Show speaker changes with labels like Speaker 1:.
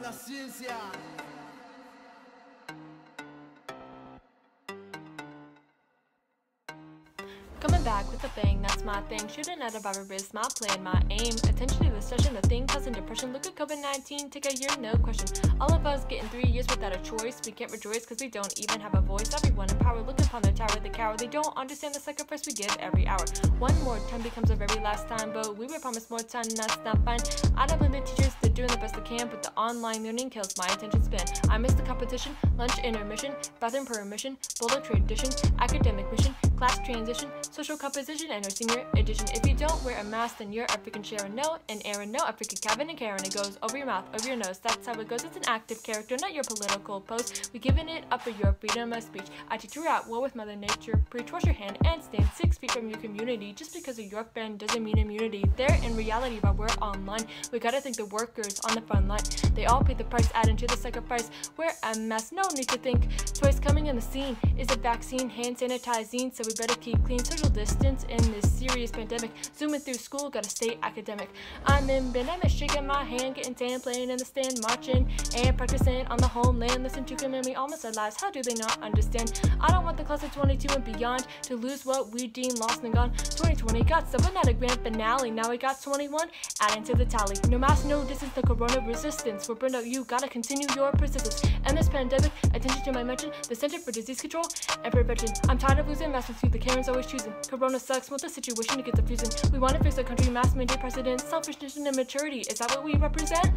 Speaker 1: la ciencia.
Speaker 2: Coming back with a bang, that's my thing. Shooting at a barber is my plan, my aim. Attention to the session, the thing causing depression. Look at COVID 19, take a year, no question. All of us getting three years without a choice. We can't rejoice because we don't even have a voice. Everyone in power, look upon the tower, the coward. They don't understand the sacrifice we give every hour. One more time becomes a very last time, but we were promised more time, that's not fine. I don't blame the teachers, they're doing the best they can, but the online learning kills my attention span. I miss the competition, lunch intermission, bathroom permission, bullet tradition, academic mission, class transition, social composition, and our senior edition. If you don't wear a mask, then you're a freaking Sharon. No, and Aaron. No, a freaking Kevin and Karen. It goes over your mouth, over your nose. That's how it goes. It's an active character, not your political post. We giving it up for your freedom of speech. I teach you at war with Mother Nature. Preach, wash your hand, and stand six feet from your community. Just because of your friend doesn't mean immunity. There, in reality, while we're online, we gotta thank the workers on the front line. They all pay the price, adding to the sacrifice. Wear a mask, no need to think twice. Coming in the scene is a vaccine, hand sanitizing, so we better keep clean. Social distance in this serious pandemic. Zooming through school, gotta stay academic. I'm in pandemic, shaking my hand, getting tan, playing in the stand, marching and practicing on the homeland. Listen to community, almost our lives. How do they not understand? I don't want the class of 22 and beyond to lose what we deem lost and gone. 2020 got seven at a grand finale. Now we got 21, adding to the tally. No mask, no distance, the corona resistance. For burnout, you gotta continue your persistence. And this pandemic, attention to my mention, the Center for Disease Control and Prevention. I'm tired of losing masks to the Karens always choosing. Corona sucks, want the situation to get confusing. We want to fix the country, mask mandate precedent, selfishness and immaturity. Is that what we represent?